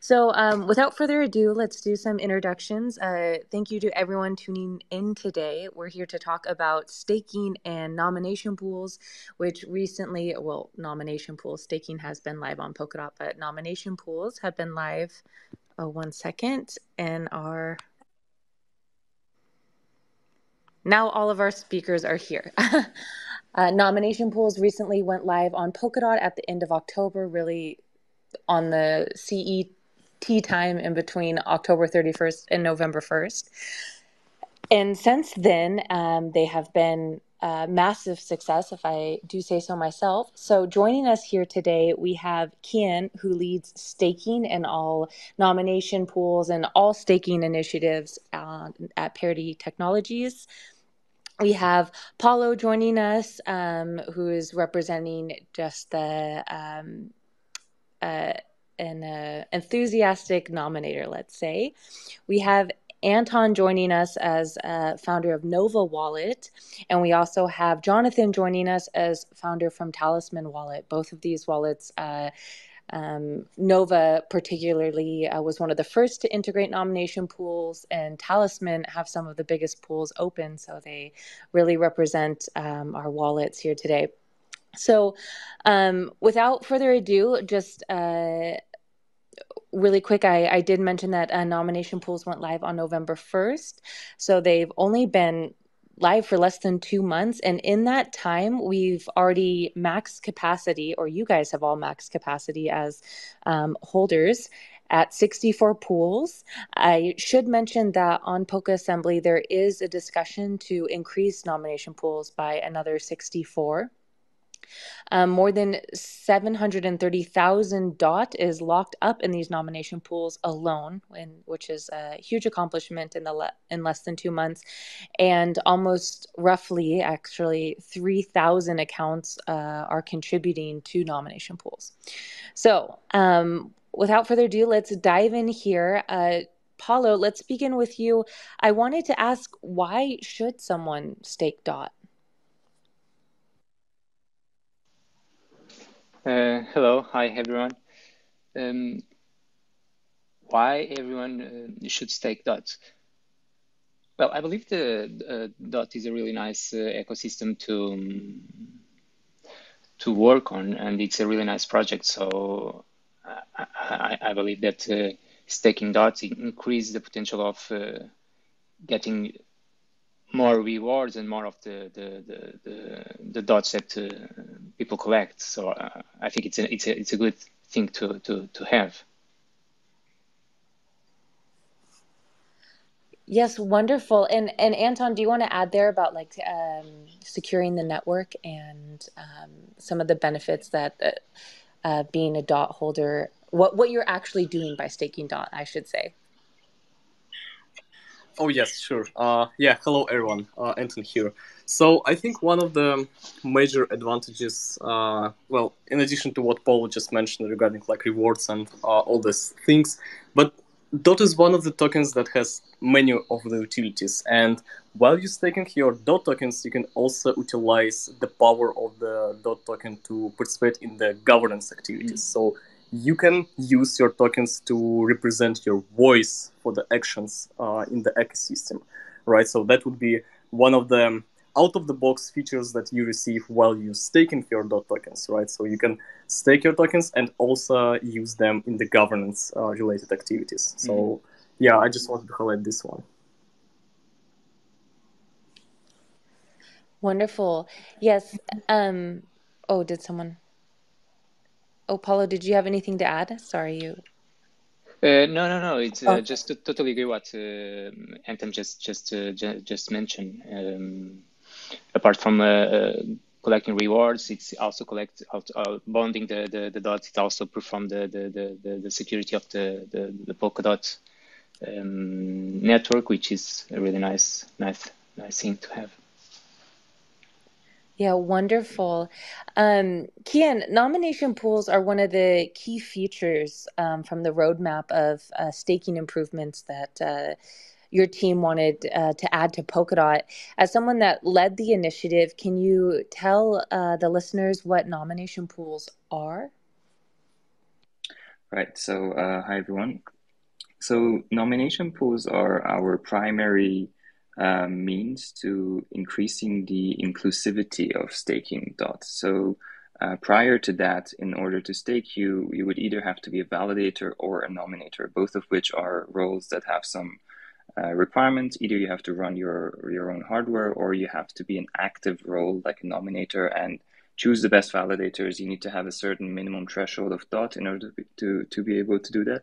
So, um, without further ado, let's do some introductions. Uh, thank you to everyone tuning in today. We're here to talk about staking and nomination pools, which recently, well, nomination pools, staking has been live on Polkadot, but nomination pools have been live. Oh, one second, and our now all of our speakers are here. uh, nomination pools recently went live on Polkadot at the end of October, really on the CET time in between October 31st and November 1st. And since then, um, they have been a massive success, if I do say so myself. So, joining us here today, we have Kian, who leads staking and all nomination pools and all staking initiatives uh, at Parity Technologies we have Paulo joining us, um, who is representing just the um, uh, an uh, enthusiastic nominator, let's say. We have Anton joining us as uh, founder of Nova Wallet, and we also have Jonathan joining us as founder from Talisman Wallet. Both of these wallets uh, um, Nova, particularly, uh, was one of the first to integrate nomination pools, and Talisman have some of the biggest pools open, so they really represent um, our wallets here today. So, um, without further ado, just uh, really quick, I, I, did mention that uh, nomination pools went live on November 1st. So they've only been live for less than two months. And in that time, we've already maxed capacity, or you guys have all maxed capacity as um, holders at 64 pools. I should mention that on Polkassembly, there is a discussion to increase nomination pools by another 64. Um, more than 730,000 DOT is locked up in these nomination pools alone, in, which is a huge accomplishment in, the le- in less than two months. And almost roughly, actually, 3,000 accounts uh, are contributing to nomination pools. So, um, without further ado, let's dive in here. Uh, Paulo, let's begin with you. I wanted to ask why should someone stake DOT? Uh, hello, hi everyone. Um, why everyone uh, should stake DOT? Well, I believe the uh, DOT is a really nice uh, ecosystem to um, to work on, and it's a really nice project. So I, I, I believe that uh, staking DOT increases the potential of uh, getting more rewards and more of the the the the, the dots that uh, people collect. So uh, I think it's a it's a it's a good thing to to to have. Yes, wonderful. And and Anton, do you want to add there about like um, securing the network and um, some of the benefits that uh, uh being a dot holder, what what you're actually doing by staking dot, I should say. Oh yes, sure. Uh, yeah, hello everyone. Uh, Anton here. So I think one of the major advantages, uh, well, in addition to what Paul just mentioned regarding like rewards and uh, all these things, but DOT is one of the tokens that has many of the utilities. And while you're staking your DOT tokens, you can also utilize the power of the DOT token to participate in the governance activities. Mm. So you can use your tokens to represent your voice for the actions uh, in the ecosystem, right? So that would be one of the out of the box features that you receive while you staking your dot tokens, right? So you can stake your tokens and also use them in the governance uh, related activities. So mm-hmm. yeah, I just wanted to highlight this one. Wonderful. Yes. Um, oh, did someone? Oh, Paulo, did you have anything to add? Sorry, you. Uh, no, no, no. It's uh, oh. just to totally agree what uh, Anton just just uh, just mentioned. Um, apart from uh, uh, collecting rewards, it's also collect bonding the, the the dots. It also perform the the, the, the security of the the, the Polkadot um, network, which is a really nice nice nice thing to have. Yeah, wonderful. Um, Kian, nomination pools are one of the key features um, from the roadmap of uh, staking improvements that uh, your team wanted uh, to add to Polkadot. As someone that led the initiative, can you tell uh, the listeners what nomination pools are? Right. So, uh, hi everyone. So, nomination pools are our primary uh, means to increasing the inclusivity of staking dots. So, uh, prior to that, in order to stake you, you would either have to be a validator or a nominator, both of which are roles that have some uh, requirements. Either you have to run your your own hardware, or you have to be an active role like a nominator and choose the best validators. You need to have a certain minimum threshold of dot in order to to, to be able to do that.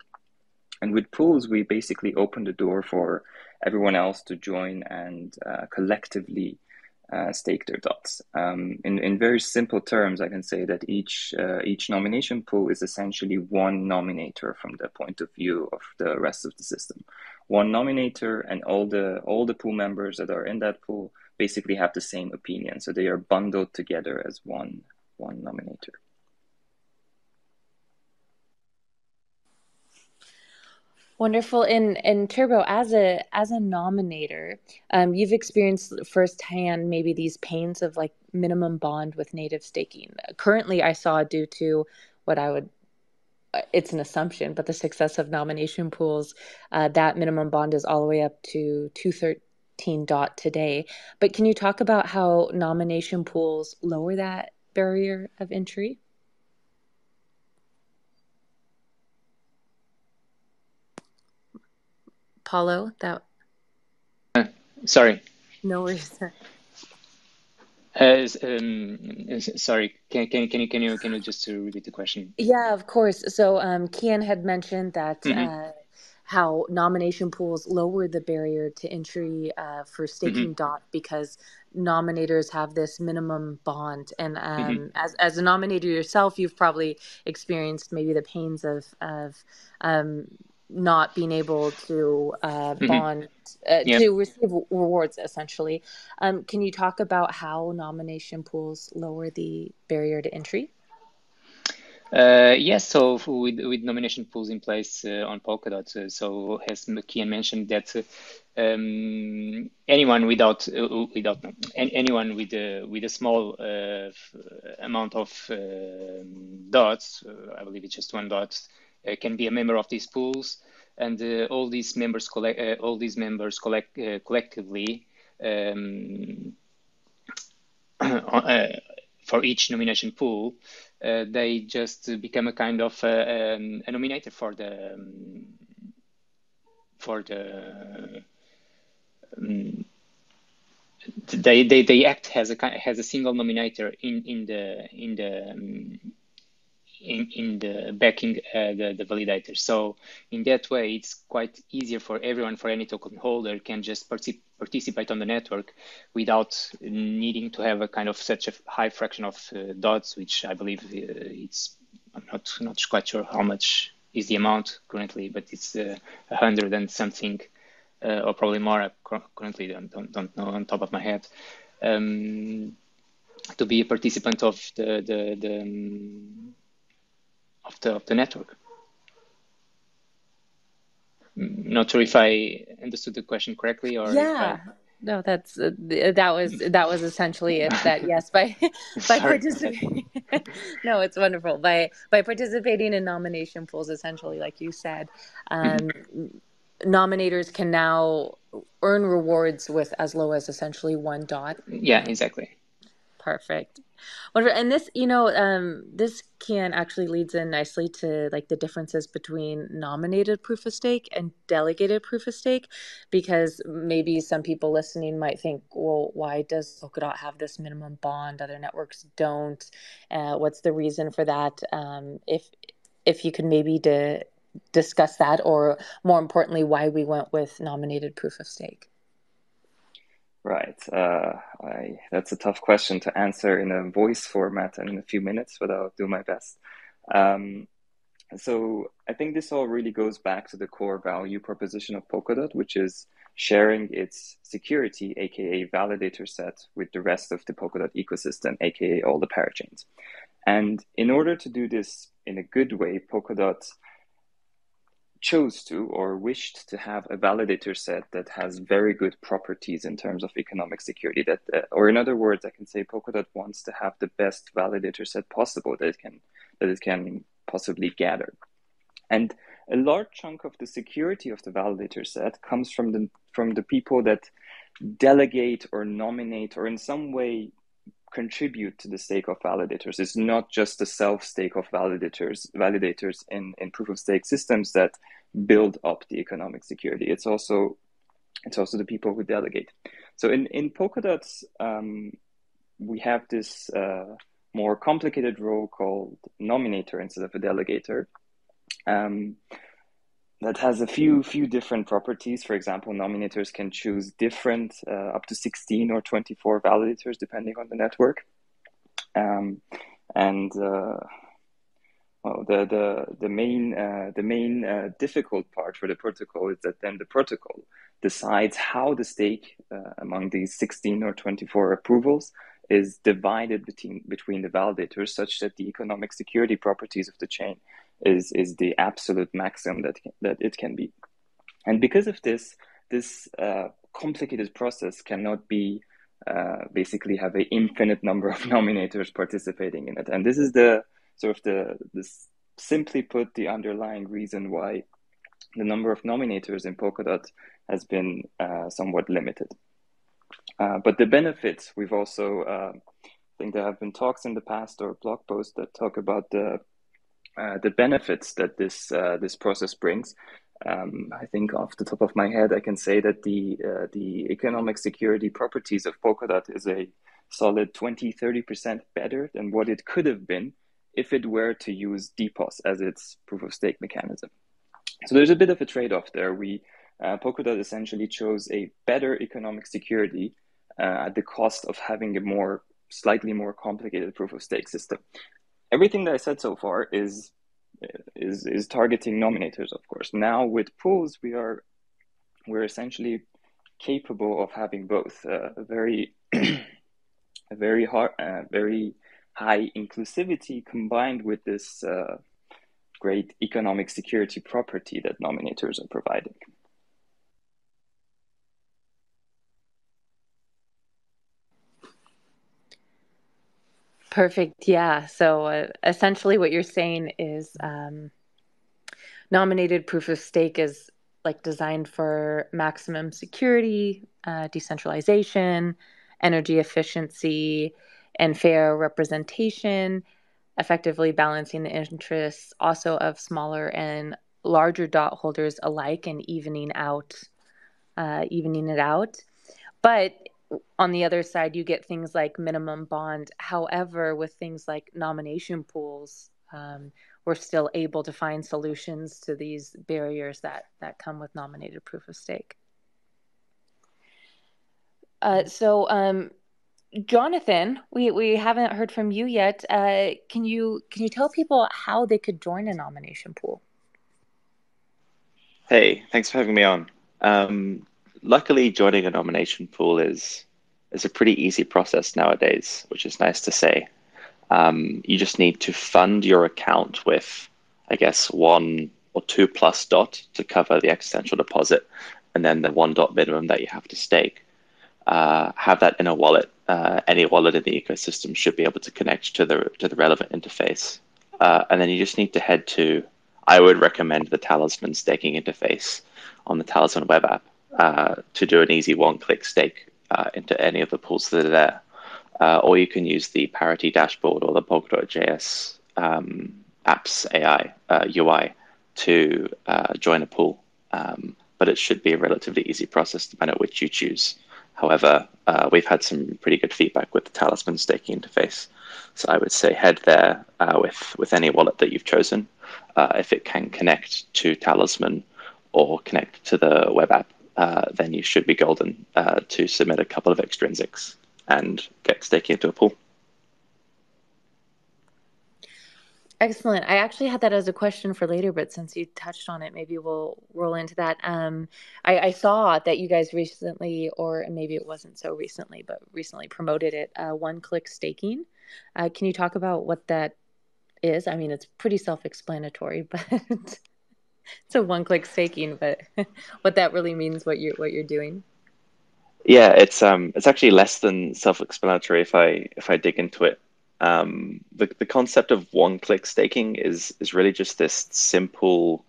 And with pools, we basically open the door for everyone else to join and uh, collectively uh, stake their dots. Um, in, in very simple terms, I can say that each uh, each nomination pool is essentially one nominator from the point of view of the rest of the system. One nominator and all the all the pool members that are in that pool basically have the same opinion, so they are bundled together as one one nominator. Wonderful. And and Turbo, as a as a nominator, um, you've experienced firsthand maybe these pains of like minimum bond with native staking. Currently, I saw due to what I would uh, it's an assumption, but the success of nomination pools, uh, that minimum bond is all the way up to 213 dot today. But can you talk about how nomination pools lower that barrier of entry? Paulo, that. Uh, sorry. No worries. Uh, um, sorry, can, can, can you can you can you just repeat the question? Yeah, of course. So um, Kian had mentioned that mm-hmm. uh, how nomination pools lower the barrier to entry uh, for staking mm-hmm. dot because nominators have this minimum bond, and um, mm-hmm. as as a nominator yourself, you've probably experienced maybe the pains of of um, not being able to uh, mm-hmm. bond uh, yep. to receive rewards essentially um, can you talk about how nomination pools lower the barrier to entry uh, yes, so with, with nomination pools in place uh, on Polkadot, uh, so as Kian mentioned that uh, um, anyone without uh, without anyone with a with a small uh, amount of um, dots, I believe it's just one dot, uh, can be a member of these pools, and uh, all these members collect uh, all these members collect collectively um, for each nomination pool, they just become a kind of um, a nominator for the um, for the um, they, they they act as a as a single nominator in in the in the um, in, in the backing uh, the, the validator. So in that way, it's quite easier for everyone, for any token holder can just particip participate on the network without needing to have a kind of such a high fraction of uh, dots, which I believe uh, it's, I'm not, not quite sure how much is the amount currently, but it's uh, a hundred and something, uh, or probably more currently, don't, don't, don't know on top of my head. Um, to be a participant of the, the, the um, of the of the network. Not sure if I understood the question correctly or yeah. I... No, that's uh, that was that was essentially it. That yes, by by participating. no, it's wonderful by by participating in nomination pools. Essentially, like you said, um, mm-hmm. nominators can now earn rewards with as low as essentially one dot. Yeah, exactly. Perfect. Wonderful. And this, you know, um, this can actually leads in nicely to like the differences between nominated proof of stake and delegated proof of stake, because maybe some people listening might think, well, why does Polkadot have this minimum bond? Other networks don't. Uh, what's the reason for that? Um, if if you could maybe de- discuss that, or more importantly, why we went with nominated proof of stake. Right. Uh, I, that's a tough question to answer in a voice format and in a few minutes, but I'll do my best. Um, so I think this all really goes back to the core value proposition of Polkadot, which is sharing its security, aka validator set, with the rest of the Polkadot ecosystem, aka all the parachains. And in order to do this in a good way, Polkadot chose to or wished to have a validator set that has very good properties in terms of economic security that uh, or in other words i can say polkadot wants to have the best validator set possible that it can that it can possibly gather. And a large chunk of the security of the validator set comes from the from the people that delegate or nominate or in some way contribute to the stake of validators. It's not just the self stake of validators validators in, in proof of stake systems that build up the economic security. It's also it's also the people who delegate. So in in Polkadot's um, we have this uh, more complicated role called nominator instead of a delegator. Um, that has a few few different properties. For example, nominators can choose different uh, up to 16 or 24 validators depending on the network. Um, and uh, well, the the the main uh, the main uh, difficult part for the protocol is that then the protocol decides how the stake uh, among these 16 or 24 approvals is divided between between the validators, such that the economic security properties of the chain is is the absolute maximum that that it can be. And because of this, this uh, complicated process cannot be uh, basically have an infinite number of nominators participating in it. And this is the sort of the this simply put the underlying reason why the number of nominators in Polkadot has been uh, somewhat limited. Uh, but the benefits we've also uh, I think there have been talks in the past or blog posts that talk about the uh, the benefits that this uh, this process brings. Um, I think off the top of my head, I can say that the uh, the economic security properties of Polkadot is a solid 20 30% better than what it could have been if it were to use DPoS as its proof of stake mechanism. So there's a bit of a trade off there. We uh, Polkadot essentially chose a better economic security uh, at the cost of having a more slightly more complicated proof of stake system everything that I said so far is is is targeting nominators, of course. Now with pools, we are we're essentially capable of having both uh, a very a very hard, uh, very high inclusivity combined with this uh, great economic security property that nominators are providing. Perfect. Yeah. So uh, essentially, what you're saying is um, nominated proof of stake is like designed for maximum security, uh, decentralization, energy efficiency, and fair representation, effectively balancing the interests also of smaller and larger dot holders alike and evening out, uh, evening it out. But on the other side, you get things like minimum bond. However, with things like nomination pools, um, we're still able to find solutions to these barriers that that come with nominated proof of stake. Uh, so, um, Jonathan, we, we haven't heard from you yet. Uh, can you can you tell people how they could join a nomination pool? Hey, thanks for having me on. Um, luckily, joining a nomination pool is is a pretty easy process nowadays, which is nice to say. Um, you just need to fund your account with, I guess, one or two plus dot to cover the existential deposit, and then the one dot minimum that you have to stake. Uh, have that in a wallet. Uh, any wallet in the ecosystem should be able to connect to the to the relevant interface, uh, and then you just need to head to. I would recommend the Talisman staking interface on the Talisman web app uh, to do an easy one-click stake uh, into any of the pools that are there. Uh, or you can use the Parity dashboard or the Polkadot.js um, apps AI UI uh, to uh, join a pool. Um, but it should be a relatively easy process depending on which you choose. However, uh, we've had some pretty good feedback with the Talisman staking interface. So I would say head there with, with any wallet that you've chosen. if it can connect to Talisman or connect to the web app uh, then you should be golden uh, to submit a couple of extrinsics and get staking into a pool. Excellent. I actually had that as a question for later, but since you touched on it, maybe we'll roll into that. Um, I, I, saw that you guys recently, or maybe it wasn't so recently, but recently promoted it, uh, one click staking. Uh, can you talk about what that is? I mean, it's pretty self explanatory, but it's a one-click staking, but what that really means, what you're what you're doing. Yeah, it's um, it's actually less than self-explanatory if I if I dig into it um, the, the concept of one-click staking is is really just this simple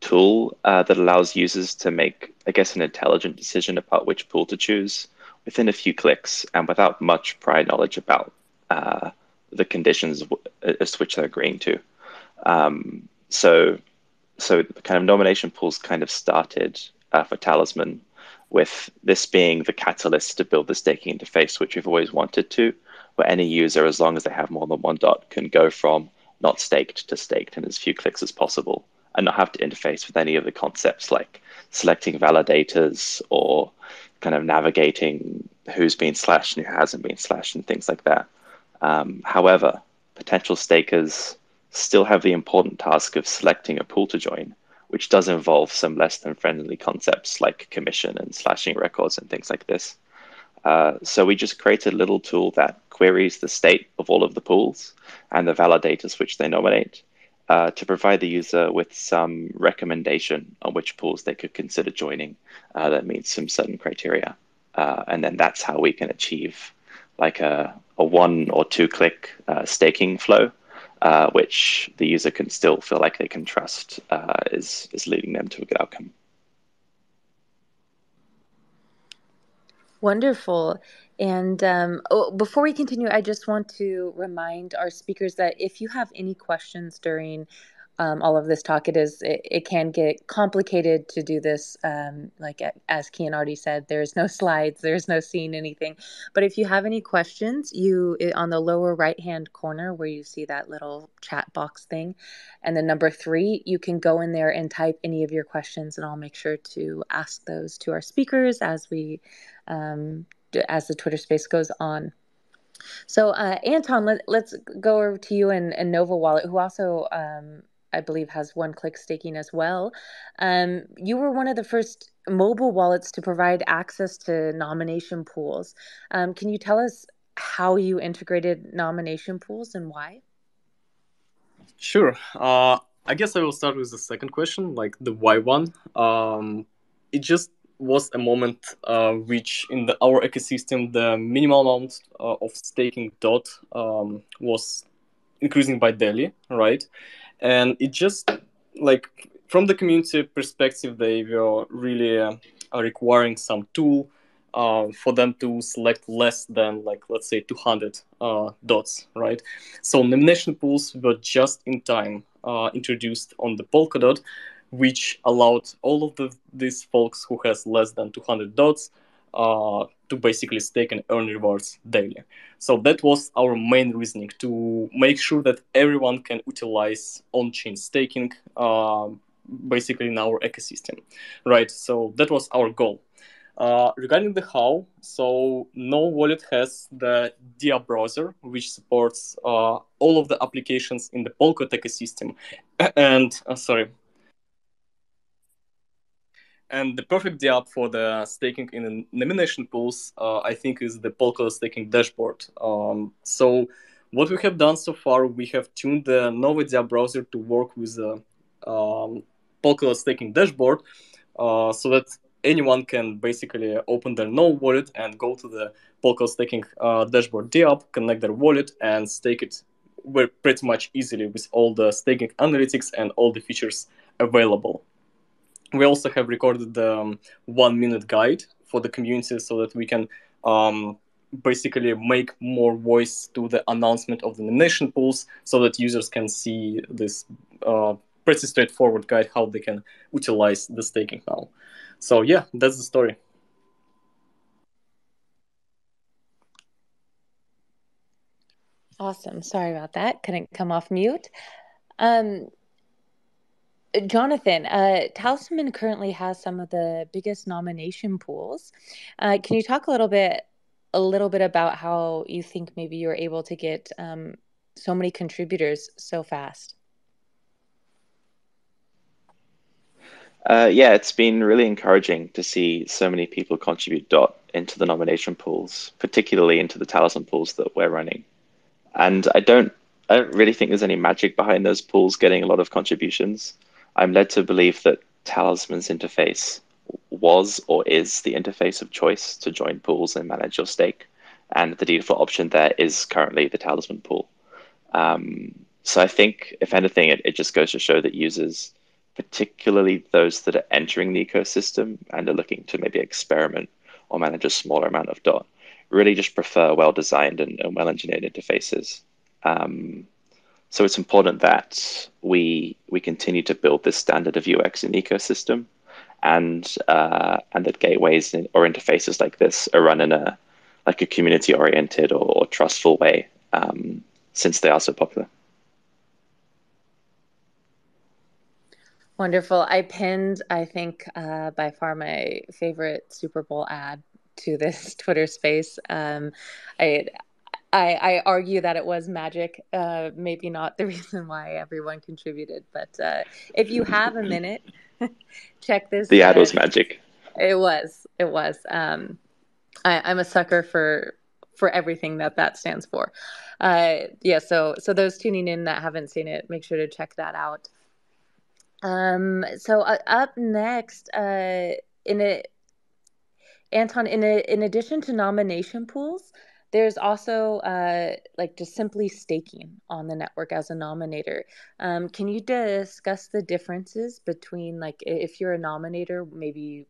tool uh, that allows users to make, I guess, an intelligent decision about which pool to choose within a few clicks and without much prior knowledge about uh, the conditions as to which they're agreeing to. Um, so, so the kind of nomination pools kind of started uh, for Talisman with this being the catalyst to build the staking interface, which we've always wanted to, where any user, as long as they have more than one dot, can go from not staked to staked in as few clicks as possible and not have to interface with any of the concepts like selecting validators or kind of navigating who's been slashed and who hasn't been slashed and things like that. Um, however, potential stakers still have the important task of selecting a pool to join, which does involve some less than friendly concepts like commission and slashing records and things like this. Uh, so we just created a little tool that queries the state of all of the pools and the validators which they nominate uh, to provide the user with some recommendation on which pools they could consider joining uh, that meets some certain criteria. Uh, and then that's how we can achieve like a, a one or two click uh, staking flow uh, which the user can still feel like they can trust uh, is is leading them to a good outcome. Wonderful. And um, oh, before we continue, I just want to remind our speakers that if you have any questions during um, all of this talk, it is it, it, can get complicated to do this. Um, like as Kian already said, there's no slides, there's no seeing anything. But if you have any questions, you on the lower right hand corner where you see that little chat box thing, and then number three, you can go in there and type any of your questions, and I'll make sure to ask those to our speakers as we um, as the Twitter space goes on. So, uh, Anton, let, us go over to you and, and Nova Wallet, who also um, I believe has one click staking as well. Um, you were one of the first mobile wallets to provide access to nomination pools. Um, can you tell us how you integrated nomination pools and why? Sure. Uh, I guess I will start with the second question, like the why one. Um, it just was a moment uh, which in the, our ecosystem the minimal amount uh, of staking dot um, was increasing by daily, right? And it just like from the community perspective they were really uh, requiring some tool uh, for them to select less than like let's say 200 uh, dots right? So nomination pools were just in time uh, introduced on the polkadot which allowed all of the, these folks who has less than 200 dots uh, to basically stake and earn rewards daily. So that was our main reasoning to make sure that everyone can utilize on-chain staking uh, basically in our ecosystem, right? So that was our goal. Uh, regarding the how, so Nova Wallet has the DApp browser, which supports uh, all of the applications in the Polkadot ecosystem. And uh, sorry, and the perfect DApp for the staking in the nomination pools, uh, I think, is the Polkadot staking dashboard. Um, so what we have done so far, we have tuned the NovaDApp browser to work with the um, Polkadot staking dashboard uh, so that anyone can basically open their Nova wallet and go to the Polkadot staking uh, dashboard DApp, connect their wallet, and stake it pretty much easily with all the staking analytics and all the features available we also have recorded the um, one minute guide for the community so that we can um, basically make more voice to the announcement of the nomination pools so that users can see this uh, pretty straightforward guide how they can utilize the staking now. So yeah, that's the story. Awesome. Sorry about that. Couldn't come off mute. Um, Jonathan, uh, Talisman currently has some of the biggest nomination pools. Uh, can you talk a little bit, a little bit about how you think maybe you were able to get um, so many contributors so fast? Uh, yeah, it's been really encouraging to see so many people contribute dot into the nomination pools, particularly into the talisman pools that we're running. And I don't, I don't really think there's any magic behind those pools getting a lot of contributions. I'm led to believe that Talisman's interface was or is the interface of choice to join pools and manage your stake. and the default option there is currently the talisman pool. Um, so I think, if anything, it, it just goes to show that users, particularly those that are entering the ecosystem and are looking to maybe experiment or manage a smaller amount of dot, really just prefer well-designed and, and well-engineered interfaces. Um, so it's important that we we continue to build this standard of UX in the ecosystem, and uh, and that gateways or interfaces like this are run in a like a community oriented or, or, trustful way, um, since they are so popular. Wonderful. I pinned, I think, uh, by far my favorite Super Bowl ad to this Twitter space. Um, I, I, I argue that it was magic. Uh, maybe not the reason why everyone contributed, but uh, if you have a minute, check this. The ad was magic. It was. It was. Um, I, am a sucker for for everything that that stands for. Uh, yeah. So so those tuning in that haven't seen it, make sure to check that out. Um, so uh, up next, uh, in a Anton, in a, in addition to nomination pools, there's also uh, like just simply staking on the network as a nominator. Um, can you discuss the differences between like if you're a nominator, maybe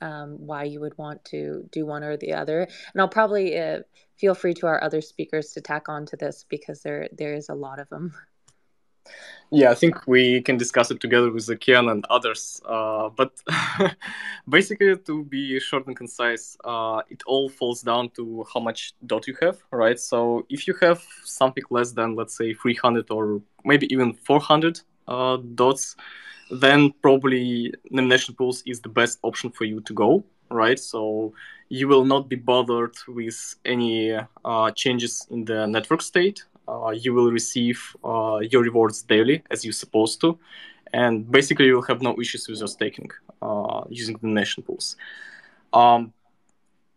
um, why you would want to do one or the other? And I'll probably uh, feel free to our other speakers to tack on to this because there there is a lot of them. Yeah, I think we can discuss it together with Kian and others. Uh, but basically, to be short and concise, uh, it all falls down to how much dot you have, right? So if you have something less than, let's say, 300 or maybe even 400 uh, dots, then probably nomination pools is the best option for you to go, right? So you will not be bothered with any uh, changes in the network state you will receive uh, your rewards daily as you're supposed to. And basically, you'll have no issues with your staking uh, using the nation pools. Um,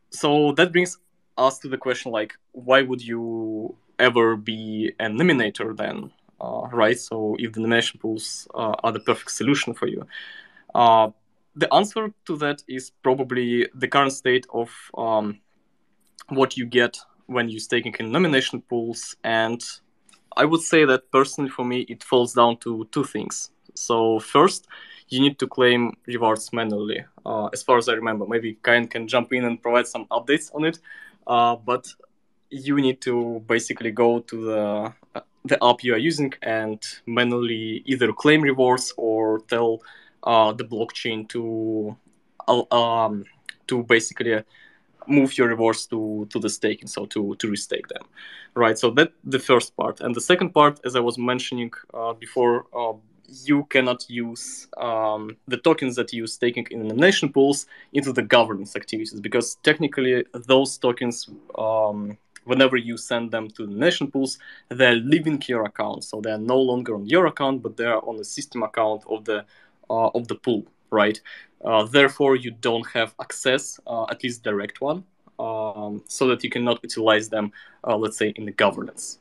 so that brings us to the question like, why would you ever be a nominator then? Uh, right? So if the nomination pools uh, are the perfect solution for you, uh, the answer to that is probably the current state of um, what you get when you're staking in nomination pools. And I would say that personally for me, it falls down to two things. So first, you need to claim rewards manually. Uh, as far as I remember, maybe Kian can jump in and provide some updates on it. Uh, but you need to basically go to the the app you are using and manually either claim rewards or tell uh, the blockchain to uh, um, to basically move your rewards to to the staking so to to restake them right? So that the first part. And the second part as i was mentioning uh, before uh, you cannot use um, the tokens that you staking in the nomination pools into the governance activities because technically those tokens um, whenever you send them to the nation pools they're leaving your account. So they're no longer on your account but they're on the system account of the uh, of the pool right uh, therefore, you don't have access, uh, at least direct one, um, so that you cannot utilize them, uh, let's say, in the governance.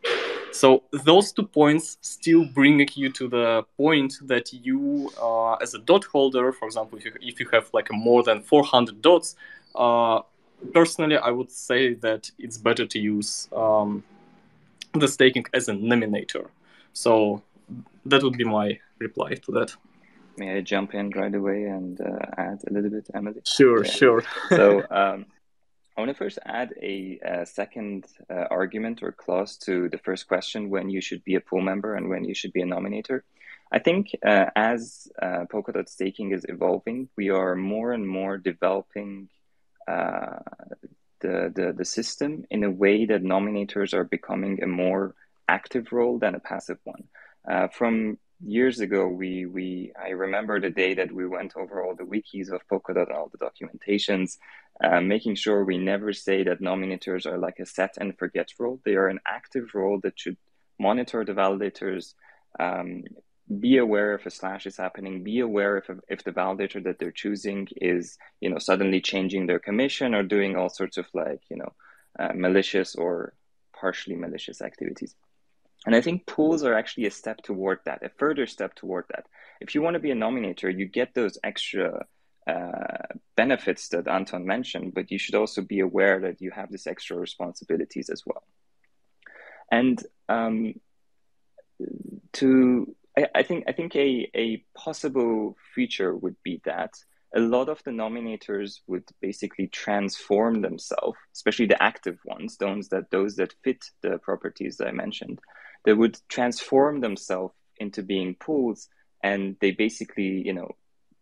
So those two points still bring you to the point that you, uh, as a dot holder, for example, if you, if you have like more than 400 dots, uh, personally, I would say that it's better to use um, the staking as a nominator. So that would be my reply to that. May I jump in right away and uh, add a little bit, Emily? Sure, sure. so um, I want to first add a, a second uh, argument or clause to the first question when you should be a pool member and when you should be a nominator. I think uh, as uh, Polkadot staking is evolving, we are more and more developing uh, the, the, the system in a way that nominators are becoming a more active role than a passive one. Uh, from years ago, we we I remember the day that we went over all the wikis of Polkadot and all the documentations, uh, making sure we never say that nominators are like a set and forget role. They are an active role that should monitor the validators, um, be aware if a slash is happening, be aware if if the validator that they're choosing is you know suddenly changing their commission or doing all sorts of like you know uh, malicious or partially malicious activities. And I think pools are actually a step toward that, a further step toward that. If you want to be a nominator, you get those extra uh, benefits that Anton mentioned, but you should also be aware that you have these extra responsibilities as well. And um, to I, I, think I think a, a possible feature would be that a lot of the nominators would basically transform themselves, especially the active ones, those that those that fit the properties that I mentioned, they would transform themselves into being pools, and they basically you know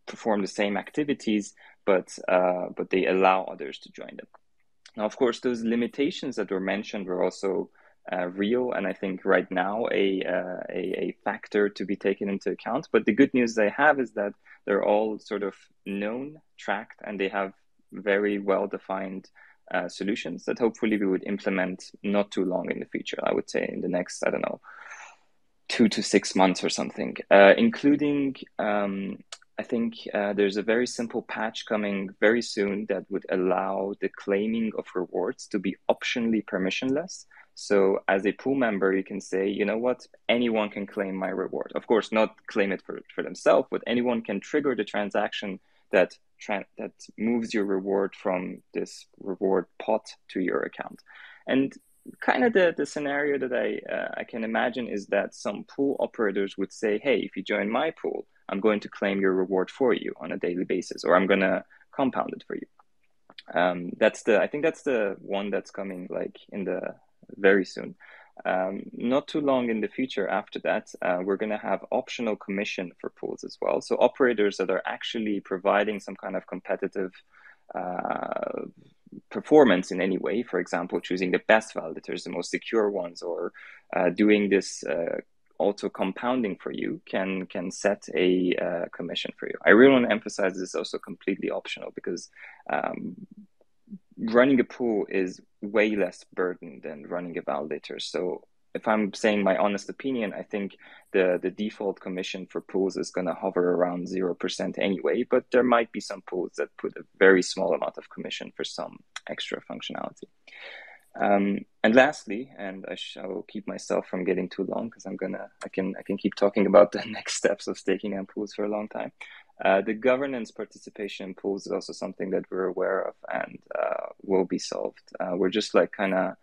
perform the same activities, but uh, but they allow others to join them. Now, of course, those limitations that were mentioned were also uh, real, and I think right now a, uh, a, a factor to be taken into account. But the good news they have is that they're all sort of known, tracked, and they have very well defined uh, solutions that hopefully we would implement not too long in the future. I would say in the next I don't know two to six months or something, uh, including. Um, I think uh, there's a very simple patch coming very soon that would allow the claiming of rewards to be optionally permissionless. So as a pool member, you can say, you know what, anyone can claim my reward. Of course, not claim it for, for themselves, but anyone can trigger the transaction that tra- that moves your reward from this reward pot to your account. And kind of the, the scenario that I uh, I can imagine is that some pool operators would say, hey, if you join my pool, I'm going to claim your reward for you on a daily basis, or I'm going to compound it for you. Um, that's the I think that's the one that's coming like in the very soon. Um, not too long in the future after that, uh, we're going to have optional commission for pools as well. So operators that are actually providing some kind of competitive uh, performance in any way, for example, choosing the best validators, the most secure ones, or uh, doing this uh, auto compounding for you, can can set a uh, commission for you. I really want to emphasize this is also completely optional because um, running a pool is way less burden than running a validator. So if I'm saying my honest opinion, I think the, the default commission for pools is going to hover around 0% anyway, but there might be some pools that put a very small amount of commission for some extra functionality. Um, and lastly, and I shall keep myself from getting too long because I'm gonna, I can, I can keep talking about the next steps of staking and pools for a long time. Uh, the governance participation pools is also something that we're aware of and uh, will be solved. Uh, we're just like kind of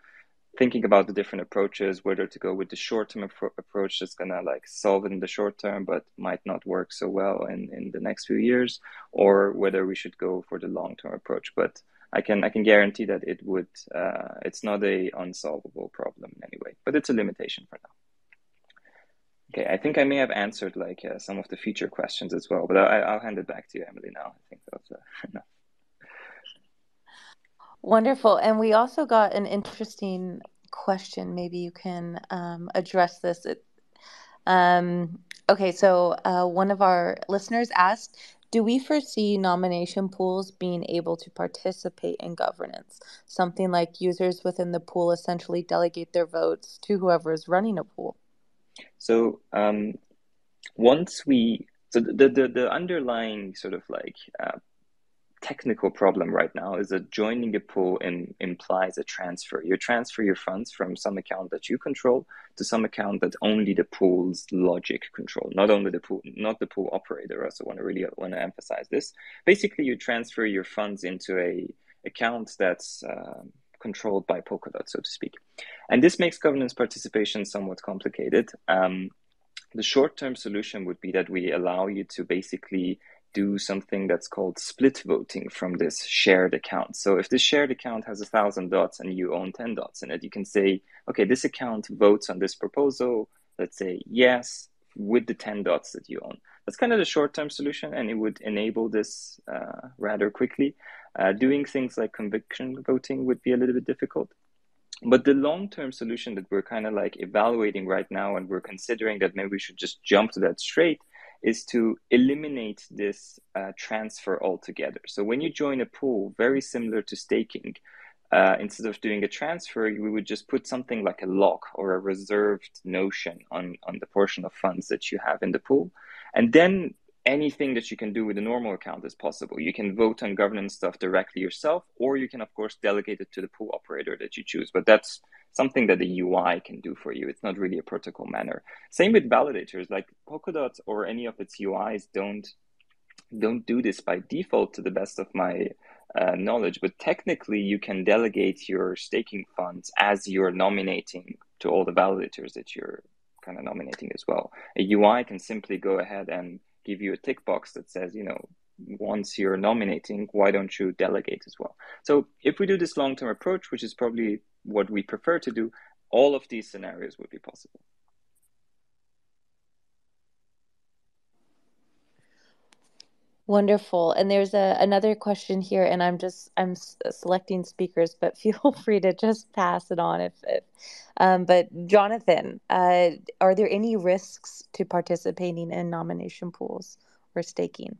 thinking about the different approaches, whether to go with the short-term appro- approach that's gonna like solve it in the short term, but might not work so well in, in the next few years, or whether we should go for the long-term approach. But I can I can guarantee that it would uh, it's not a unsolvable problem anyway, but it's a limitation for now. Okay, I think I may have answered like uh, some of the feature questions as well, but I, will hand it back to you, Emily. Now I think that's uh, enough. Wonderful, and we also got an interesting question. Maybe you can um, address this. Um, okay, so uh, one of our listeners asked, "Do we foresee nomination pools being able to participate in governance? Something like users within the pool essentially delegate their votes to whoever is running a pool." So um, once we, so the, the, the underlying sort of like uh, technical problem right now is that joining a pool in, implies a transfer. You transfer your funds from some account that you control to some account that only the pool's logic control, not only the pool, not the pool operator. I also want to really want to emphasize this. Basically, you transfer your funds into a account that's uh, controlled by Polkadot, so to speak. And this makes governance participation somewhat complicated. Um, the short term solution would be that we allow you to basically do something that's called split voting from this shared account. So if this shared account has a thousand dots and you own 10 dots in it, you can say, okay, this account votes on this proposal. Let's say yes with the 10 dots that you own. That's kind of the short term solution, and it would enable this uh, rather quickly. Uh, doing things like conviction voting would be a little bit difficult. But the long term solution that we're kind of like evaluating right now, and we're considering that maybe we should just jump to that straight, is to eliminate this uh, transfer altogether. So when you join a pool, very similar to staking, uh, instead of doing a transfer, we would just put something like a lock or a reserved notion on, on the portion of funds that you have in the pool. And then anything that you can do with a normal account is possible. You can vote on governance stuff directly yourself, or you can, of course, delegate it to the pool operator that you choose. But that's something that the UI can do for you. It's not really a protocol manner. Same with validators, like Polkadot or any of its UIs don't don't do this by default to the best of my uh, knowledge, but technically you can delegate your staking funds as you're nominating to all the validators that you're kind of nominating as well. A UI can simply go ahead and give you a tick box that says, you know, once you're nominating, why don't you delegate as well? So if we do this long term approach, which is probably what we prefer to do, all of these scenarios would be possible. Wonderful. And there's a, another question here, and I'm just I'm selecting speakers, but feel free to just pass it on if. if um, but Jonathan, uh, are there any risks to participating in nomination pools or staking?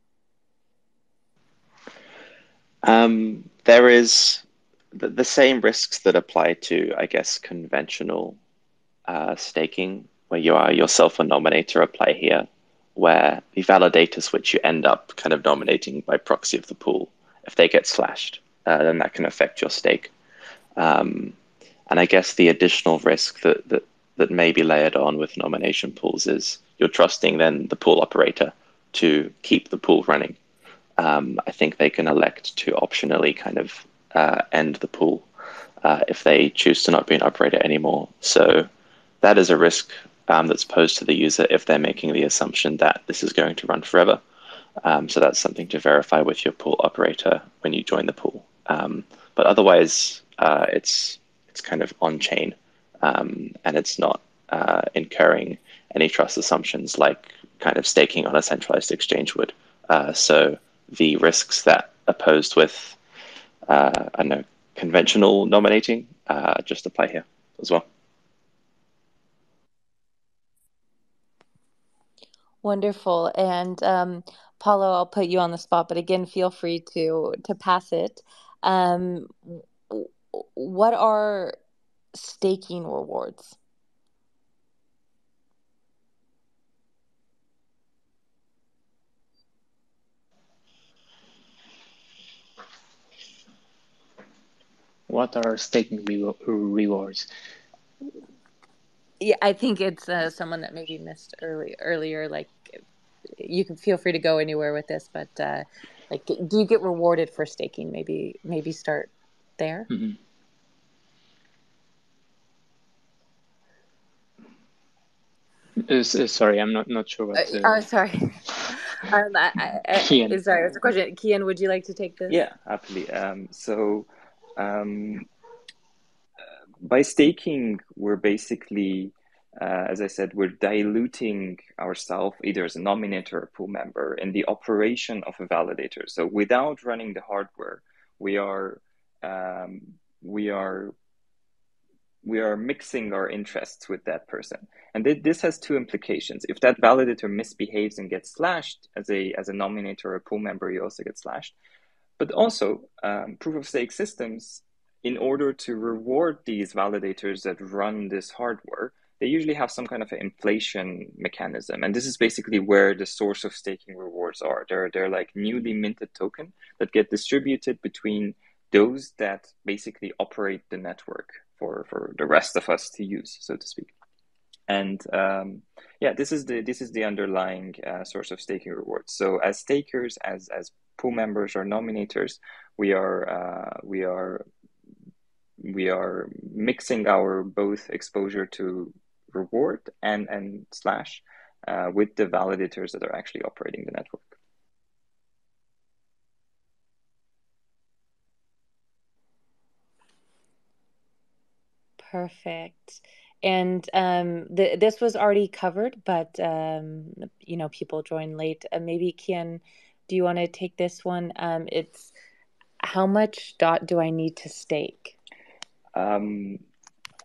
Um, there is the, the, same risks that apply to, I guess, conventional uh, staking, where you are yourself a nominator, apply here where the validators which you end up kind of nominating by proxy of the pool, if they get slashed, uh, then that can affect your stake. Um, and I guess the additional risk that, that that may be layered on with nomination pools is you're trusting then the pool operator to keep the pool running. Um, I think they can elect to optionally kind of uh, end the pool uh, if they choose to not be an operator anymore. So that is a risk um, that's posed to the user if they're making the assumption that this is going to run forever. Um, so that's something to verify with your pool operator when you join the pool. Um, but otherwise, uh, it's it's kind of on chain, um, and it's not uh, incurring any trust assumptions like kind of staking on a centralized exchange would. Uh, so the risks that are posed with, uh, I know, conventional nominating uh, just apply here as well. Wonderful. And um, Paulo, I'll put you on the spot, but again, feel free to to pass it. Um, what are staking rewards? What are staking re- rewards? Yeah, I think it's uh, someone that maybe missed early earlier. Like, you can feel free to go anywhere with this, but uh, like, do you get rewarded for staking? Maybe maybe start there. Mm-hmm. Uh, sorry, I'm not not sure what. Uh, oh, sorry. um, I, I, Kian. Sorry, it's a question. Kian, would you like to take this? Yeah, absolutely. Um, so, um, by staking, we're basically, uh, as I said, we're diluting ourselves either as a nominator or a pool member in the operation of a validator. So without running the hardware, we are um, we are we are mixing our interests with that person, and th- this has two implications. If that validator misbehaves and gets slashed as a as a nominator or a pool member, you also get slashed. But also, um, proof of stake systems in order to reward these validators that run this hardware, they usually have some kind of an inflation mechanism. And this is basically where the source of staking rewards are. They're, they're like newly minted token that get distributed between those that basically operate the network for, for the rest of us to use, so to speak. And um, yeah, this is the this is the underlying uh, source of staking rewards. So as stakers, as as pool members or nominators, we are uh, we are we are mixing our both exposure to reward and and slash uh, with the validators that are actually operating the network. Perfect. And um, th- this was already covered, but um, you know people join late. Uh, maybe Kian, do you want to take this one? Um, it's how much dot do I need to stake? Um,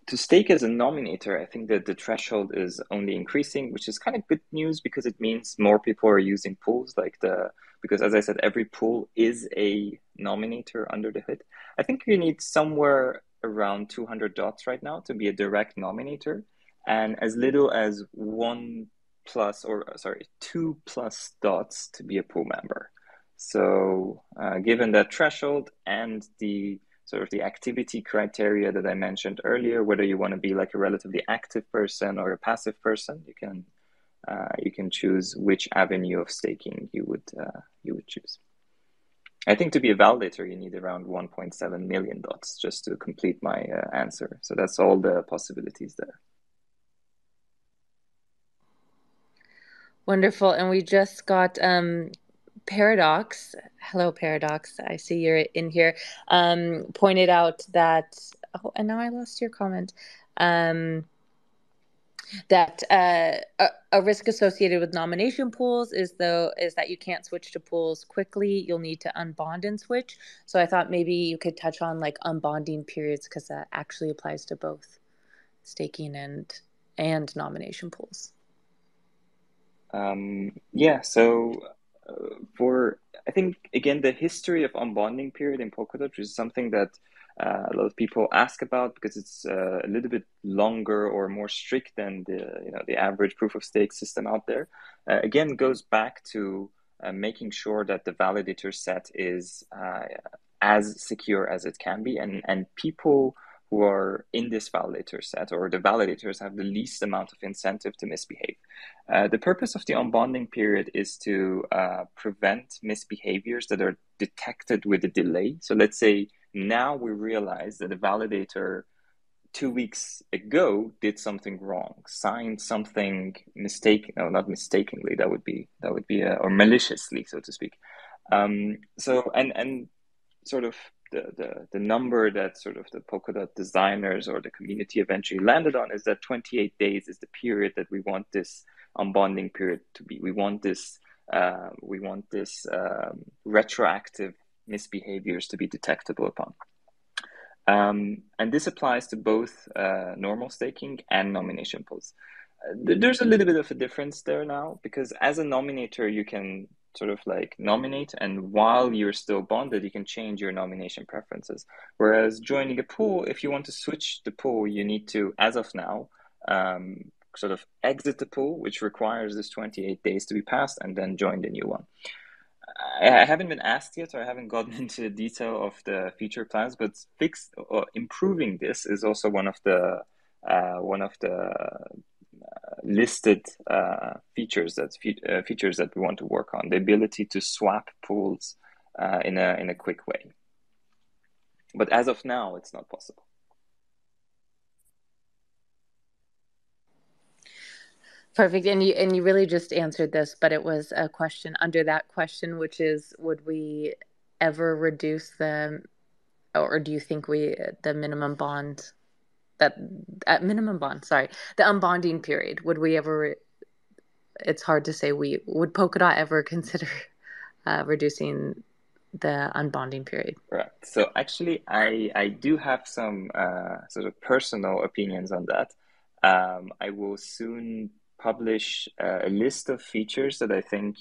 to stake as a nominator, I think that the threshold is only increasing, which is kind of good news because it means more people are using pools like the because as I said, every pool is a nominator under the hood. I think you need somewhere around 200 dots right now to be a direct nominator, and as little as one plus or sorry two plus dots to be a pool member. So uh, given that threshold and the sort of the activity criteria that I mentioned earlier, whether you want to be like a relatively active person or a passive person, you can uh, you can choose which avenue of staking you would uh, you would choose. I think to be a validator, you need around 1.7 million dots just to complete my uh, answer. So that's all the possibilities there. Wonderful. And we just got um, Paradox. Hello, Paradox. I see you're in here. Um, pointed out that, oh, and now I lost your comment. Um, that uh, a, a, risk associated with nomination pools is though is that you can't switch to pools quickly. You'll need to unbond and switch. So I thought maybe you could touch on like unbonding periods because that actually applies to both staking and and nomination pools. Um, yeah. So for I think again the history of unbonding period in Polkadot is something that uh, a lot of people ask about because it's uh, a little bit longer or more strict than the you know the average proof of stake system out there. Uh, again, goes back to uh, making sure that the validator set is uh, as secure as it can be, and and people who are in this validator set or the validators have the least amount of incentive to misbehave. Uh, the purpose of the unbonding period is to prevent misbehaviors that are detected with a delay. So let's say now we realize that a validator two weeks ago did something wrong, signed something mistaken, no, not mistakenly, that would be, that would be, a, or maliciously, so to speak. Um, so, and, and sort of the, the, the number that sort of the Polkadot designers or the community eventually landed on is that 28 days is the period that we want this unbonding period to be. We want this, uh, we want this um, retroactive misbehaviors to be detectable upon. Um, and this applies to both uh, normal staking and nomination pools. Uh, there's a little bit of a difference there now because as a nominator, you can sort of like nominate, and while you're still bonded, you can change your nomination preferences. Whereas joining a pool, if you want to switch the pool, you need to, as of now, um, sort of exit the pool, which requires this 28 days to be passed, and then join the new one. I haven't been asked yet, or I haven't gotten into the detail of the feature plans, but fix or improving this is also one of the uh, one of the listed uh, features that fe- uh, features that we want to work on. The ability to swap pools uh, in a in a quick way, but as of now, it's not possible. Perfect. And you and you really just answered this, but it was a question under that question, which is would we ever reduce the or do you think we the minimum bond that at minimum bond, sorry, the unbonding period, would we ever it's hard to say we would Polkadot ever consider uh, reducing the unbonding period? Right. So actually I I do have some uh, sort of personal opinions on that. Um, I will soon publish uh, a list of features that I think,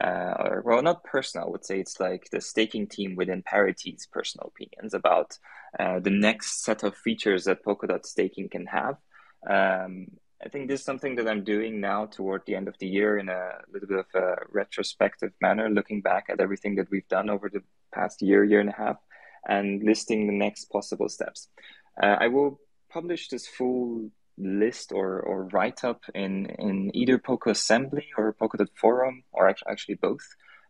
uh, or well, not personal. I would say it's like the staking team within Parity's personal opinions about uh, the next set of features that Polkadot staking can have. Um, I think this is something that I'm doing now toward the end of the year in a little bit of a retrospective manner, looking back at everything that we've done over the past year, year and a half, and listing the next possible steps. Uh, I will publish this full list or, or write up in, in either Polkassembly or Polkadot Forum, or actually both,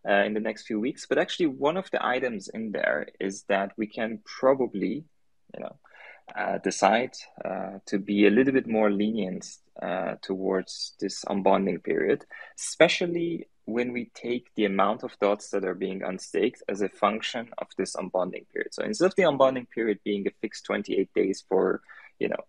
uh, in the next few weeks. But actually, one of the items in there is that we can probably, you know, uh, decide uh, to be a little bit more lenient uh, towards this unbonding period, especially when we take the amount of dots that are being unstaked as a function of this unbonding period. So instead of the unbonding period being a fixed 28 days for, you know,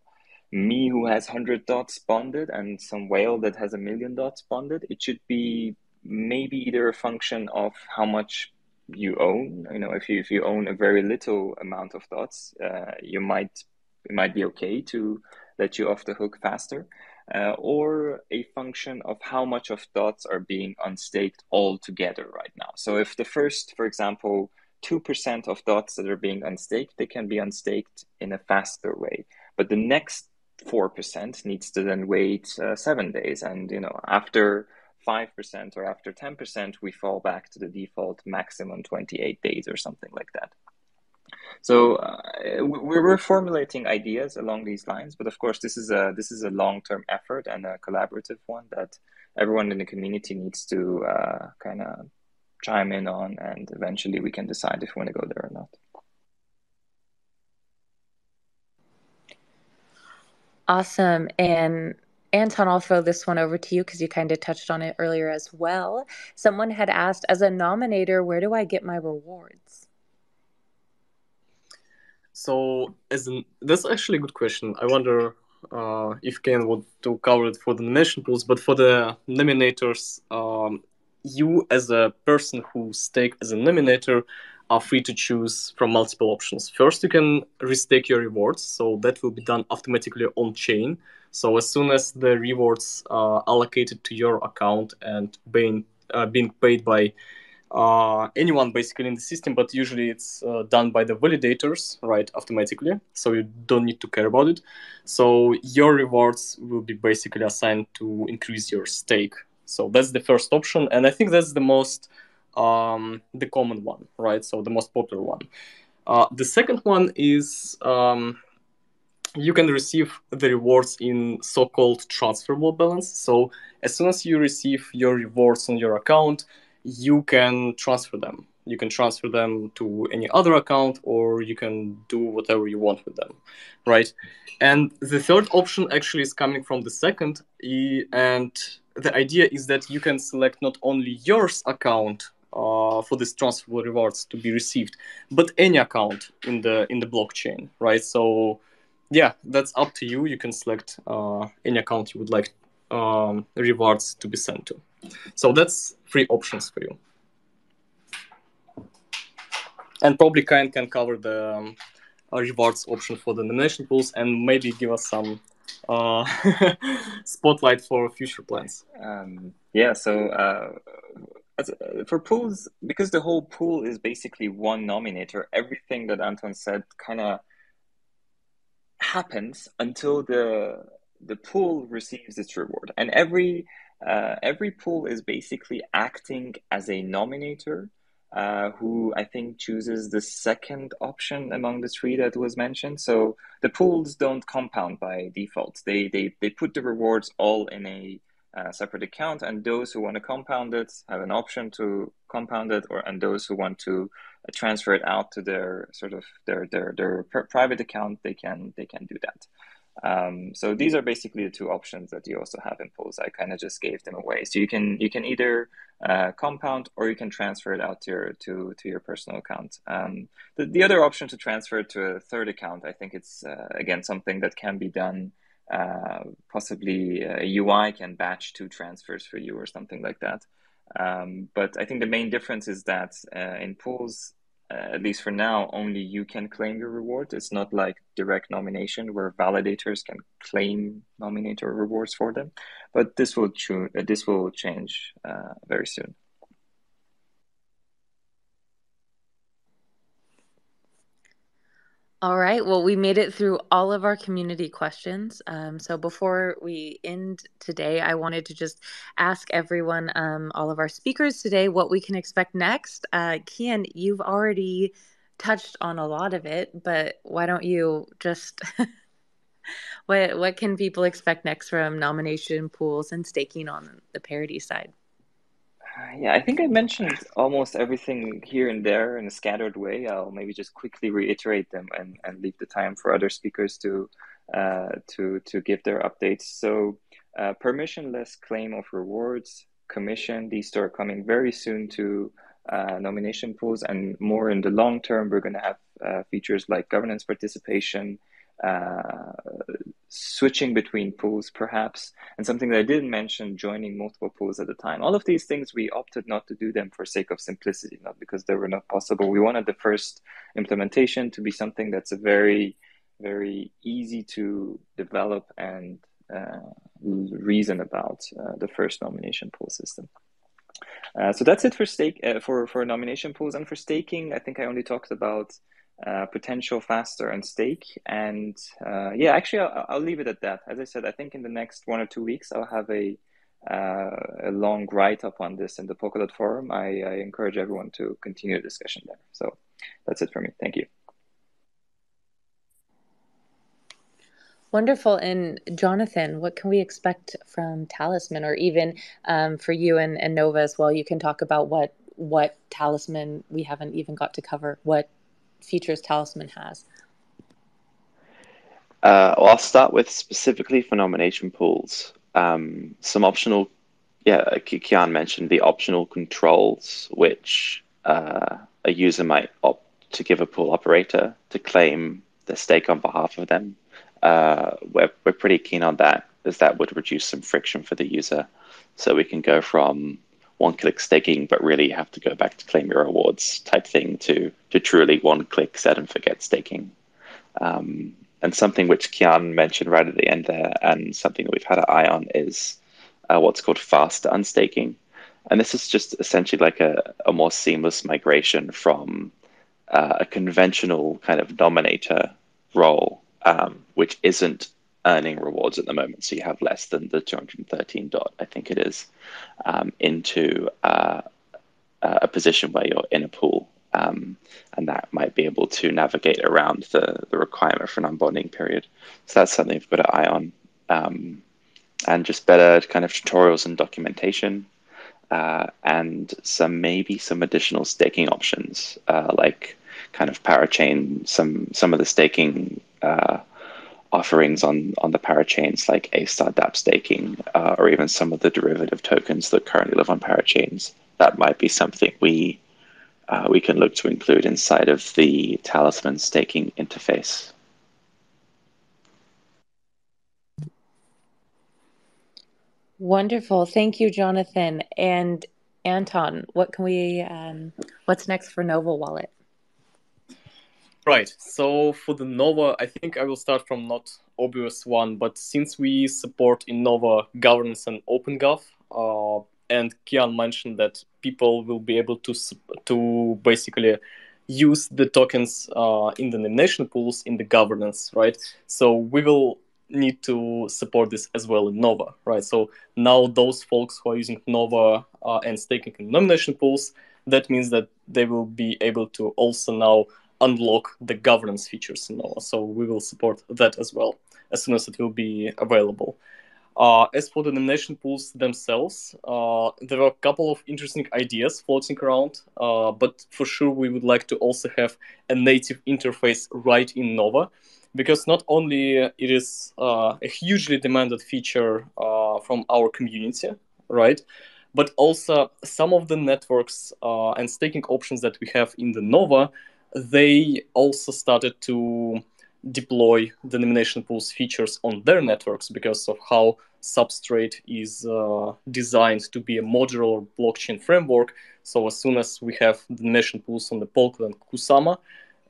me who has 100 dots bonded and some whale that has a million dots bonded it should be maybe either a function of how much you own. You know if you if you own a very little amount of dots uh, you might it might be okay to let you off the hook faster uh, or a function of how much of dots are being unstaked altogether right now. So if the first for example 2% of dots that are being unstaked they can be unstaked in a faster way. But the next 4% needs to then wait uh, seven days. And, you know, after 5% or after 10%, we fall back to the default maximum 28 days or something like that. So uh, we're formulating ideas along these lines, but of course, this is a this is a long term effort and a collaborative one that everyone in the community needs to uh, kind of chime in on, and eventually we can decide if we want to go there or not. Awesome. And Anton, I'll throw this one over to you because you kind of touched on it earlier as well. Someone had asked, as a nominator, where do I get my rewards? So, as an, that's actually a good question. I wonder uh, if Kian would to cover it for the nomination pools, but for the nominators, um, you as a person who stake as a nominator are free to choose from multiple options. First, you can restake your rewards, so that will be done automatically on chain. So as soon as the rewards are allocated to your account and being uh, being paid by uh, anyone basically in the system, but usually it's uh, done by the validators, right, automatically. So you don't need to care about it. So your rewards will be basically assigned to increase your stake. So that's the first option, and I think that's the most um, the common one, right? So the most popular one. Uh, the second one is um, you can receive the rewards in so-called transferable balance. So as soon as you receive your rewards on your account, you can transfer them. You can transfer them to any other account, or you can do whatever you want with them, right? And the third option actually is coming from the second, and the idea is that you can select not only yours account uh, for these transferable rewards to be received, but any account in the in the blockchain, right? So, yeah, that's up to you. You can select uh, any account you would like um, rewards to be sent to. So that's three options for you. And probably Kian can cover the um, rewards option for the nomination pools and maybe give us some uh, spotlight for future plans. Um, yeah, so uh, uh, for pools, because the whole pool is basically one nominator, everything that Anton said kind of happens until the the pool receives its reward, and every uh, every pool is basically acting as a nominator. Uh, who I think chooses the second option among the three that was mentioned. So the pools don't compound by default. They they they put the rewards all in a uh, separate account, and those who want to compound it have an option to compound it, or and those who want to transfer it out to their sort of their their their private account, they can they can do that. Um, so these are basically the two options that you also have in pools. I kind of just gave them away. So you can you can either uh, compound or you can transfer it out to your to to your personal account. Um, the the other option to transfer it to a third account, I think it's uh, again something that can be done uh, possibly a UI can batch two transfers for you or something like that. Um, but I think the main difference is that uh, in pools, uh, at least for now, only you can claim your reward. It's not like direct nomination where validators can claim nominator rewards for them. But this will cho- uh, this will change uh, very soon. All right. Well, we made it through all of our community questions. Um, so before we end today, I wanted to just ask everyone, um, all of our speakers today, what we can expect next. Uh, Kian, you've already touched on a lot of it, but why don't you just what what can people expect next from nomination pools and staking on the parity side? Yeah, I think I mentioned almost everything here and there in a scattered way. I'll maybe just quickly reiterate them and, and leave the time for other speakers to uh, to to give their updates. So, uh, permissionless claim of rewards, commission. These two are coming very soon to uh, nomination pools, and more in the long term, we're going to have uh, features like governance participation, uh, switching between pools perhaps. And something that i didn't mention joining multiple pools at a time. All of these things we opted not to do them for sake of simplicity not because they were not possible. We wanted the first implementation to be something that's a very very easy to develop and uh, reason about uh, the first nomination pool system. Uh, so that's it for stake uh, for for nomination pools. And for staking i think i only talked about uh, potential faster unstake. And uh, yeah, actually, I'll, I'll, leave it at that. As I said, I think in the next one or two weeks, I'll have a uh, a long write up on this in the Polkadot forum. I, I encourage everyone to continue the discussion there. So that's it for me. Thank you. Wonderful. And Jonathan, what can we expect from Talisman or even um, for you and, and Nova as well? You can talk about what what Talisman we haven't even got to cover, what features Talisman has. Uh, well, I'll start with specifically for nomination pools. Um, some optional, yeah, Kian mentioned the optional controls which uh, a user might opt to give a pool operator to claim the stake on behalf of them. Uh, we're, we're pretty keen on that as that would reduce some friction for the user. So we can go from one click staking, but really you have to go back to claim your rewards type thing to, to truly one click set and forget staking. Um, and something which Kian mentioned right at the end there, and something that we've had an eye on is uh, what's called fast unstaking. And this is just essentially like a, a more seamless migration from uh, a conventional kind of nominator role, um, which isn't earning rewards at the moment. So you have less than the 213 dot, I think it is, um, into uh, a position where you're in a pool. Um, and that might be able to navigate around the, the requirement for an unbonding period. So that's something we've got an eye on. Um, and just better kind of tutorials and documentation uh, and some maybe some additional staking options uh, like kind of parachain some some of the staking uh, offerings on on the parachains like Astar DApp staking uh, or even some of the derivative tokens that currently live on parachains that might be something we uh, we can look to include inside of the Talisman staking interface Wonderful. Thank you, Jonathan. And Anton, what can we, um, what's next for Nova Wallet? Right. So for the Nova, I think I will start from not obvious one, but since we support in Nova governance and OpenGov, uh, and Kian mentioned that people will be able to to basically use the tokens uh, in the nomination pools in the governance, right? So we will need to support this as well in Nova, right? So now those folks who are using Nova uh, and staking in nomination pools, that means that they will be able to also now unlock the governance features in Nova. So we will support that as well as soon as it will be available. Uh, as for the nomination pools themselves, uh, there are a couple of interesting ideas floating around, uh, but for sure we would like to also have a native interface right in Nova because not only it is uh, a hugely demanded feature uh, from our community, right? But also some of the networks uh, and staking options that we have in the Nova, they also started to deploy the nomination pools features on their networks because of how Substrate is uh, designed to be a modular blockchain framework. So as soon as we have the nomination pools on the Polkadot and Kusama,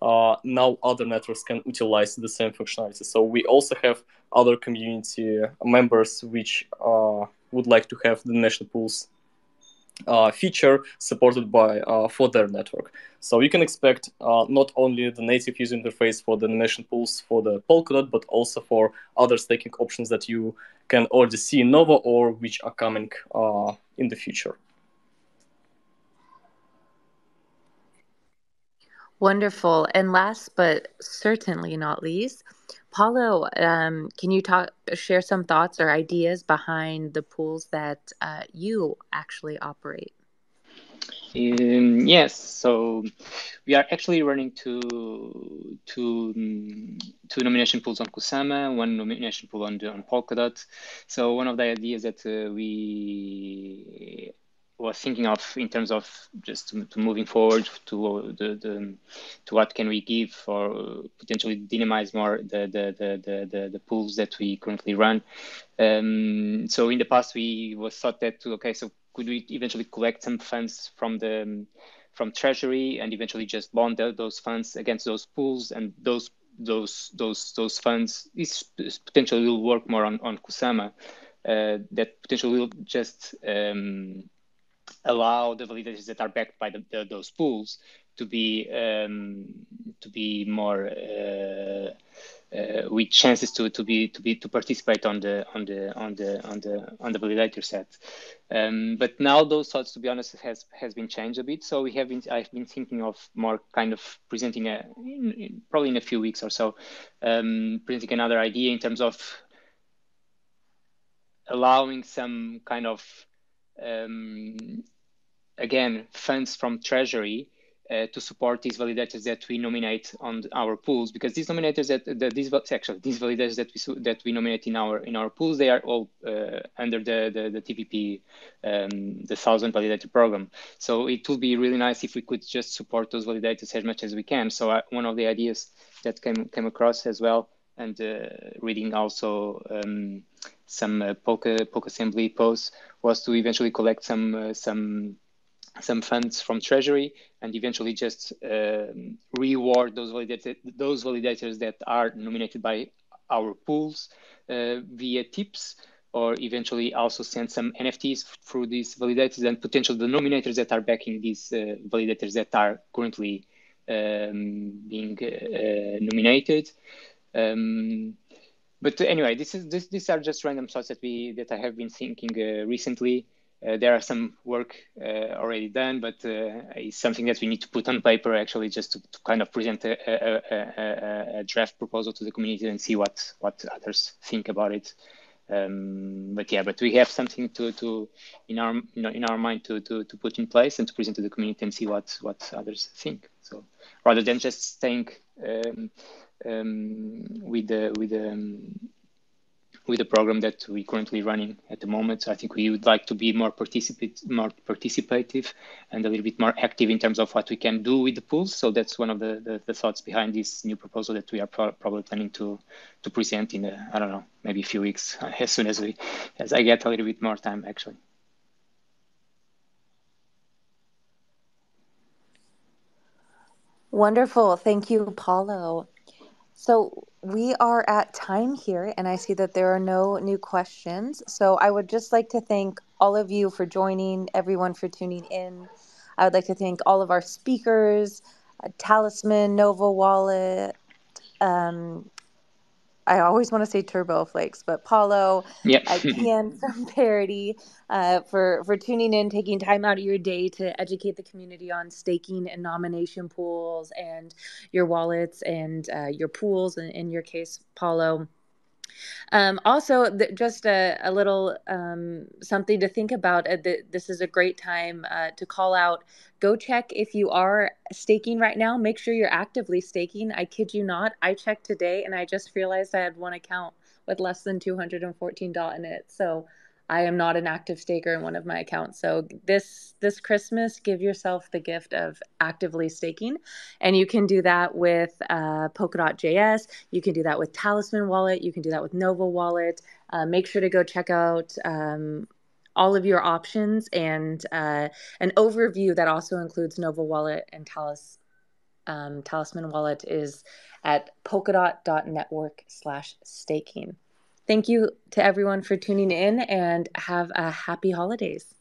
uh, now other networks can utilize the same functionality. So we also have other community members which uh, would like to have the nomination pools uh, feature supported by uh, for their network. So you can expect uh, not only the native user interface for the nomination pools for the Polkadot, but also for other staking options that you can already see in Nova or which are coming uh, in the future. Wonderful. And last but certainly not least, Paulo, um, can you talk, share some thoughts or ideas behind the pools that uh, you actually operate? Um, yes, so we are actually running two, two, um, two nomination pools on Kusama, one nomination pool on, on Polkadot. So one of the ideas that uh, we was thinking of in terms of just to, to moving forward to the, the to what can we give or potentially dynamize more the the, the, the, the, pools that we currently run. Um, so in the past we was thought that to okay so could we eventually collect some funds from the from treasury and eventually just bond those funds against those pools and those those those those funds is potentially will work more on on Kusama uh, that potentially will just um, allow the validators that are backed by the, the, those pools to be um, to be more uh, uh, with chances to, to be to be to participate on the on the on the on the on the validator set. Um, but now those thoughts, to be honest, has has been changed a bit. So we have been I've been thinking of more kind of presenting a in, in, probably in a few weeks or so, um, presenting another idea in terms of allowing some kind of um, again funds from treasury uh, to support these validators that we nominate on our pools because these nominators that the, these actually these validators that we that we nominate in our in our pools they are all uh, under the the, the TVP um, the thousand validator program. So it would be really nice if we could just support those validators as much as we can. So uh, one of the ideas that came came across as well and uh, reading also um, some uh, Polka Polkassembly posts was to eventually collect some uh, some some funds from treasury and eventually just um, reward those validators, those validators that are nominated by our pools uh, via tips or eventually also send some NFTs through these validators and potential denominators that are backing these uh, validators that are currently um, being uh, nominated. Um, but anyway, this is this, these are just random thoughts that we that I have been thinking uh, recently. Uh, there are some work uh, already done, but uh, it's something that we need to put on paper actually, just to, to kind of present a, a, a, a, draft proposal to the community and see what what others think about it. Um, but yeah, but we have something to to in our you know in our mind to to to put in place and to present to the community and see what what others think. So rather than just staying um, um, with the with the um, with the program that we're currently running at the moment. I think we would like to be more participate, more participative, and a little bit more active in terms of what we can do with the pools. So that's one of the, the, the thoughts behind this new proposal that we are pro probably planning to to present in I don't know maybe a few weeks as soon as we as I get a little bit more time actually. Wonderful. Thank you, Paulo. So we are at time here, and I see that there are no new questions. So I would just like to thank all of you for joining, everyone for tuning in. I would like to thank all of our speakers, uh, Talisman, Nova Wallet, um, I always want to say TurboFlakes, but Paulo. Kian from Parity uh, for for tuning in, taking time out of your day to educate the community on staking and nomination pools and your wallets and uh, your pools. And in your case, Paulo. Um, also, th- just a, a little um, something to think about. Uh, th- this is a great time uh, to call out. Go check if you are staking right now. Make sure you're actively staking. I kid you not. I checked today and I just realized I had one account with less than 214 DOT in it. So I am not an active staker in one of my accounts. So this this Christmas, give yourself the gift of actively staking, and you can do that with uh, Polkadot.js. You can do that with Talisman Wallet. You can do that with Nova Wallet. Uh, make sure to go check out. Um, all of your options and uh, an overview that also includes Nova Wallet and Talis, um, Talisman Wallet is at polkadot.network slash staking. Thank you to everyone for tuning in and have a happy holidays.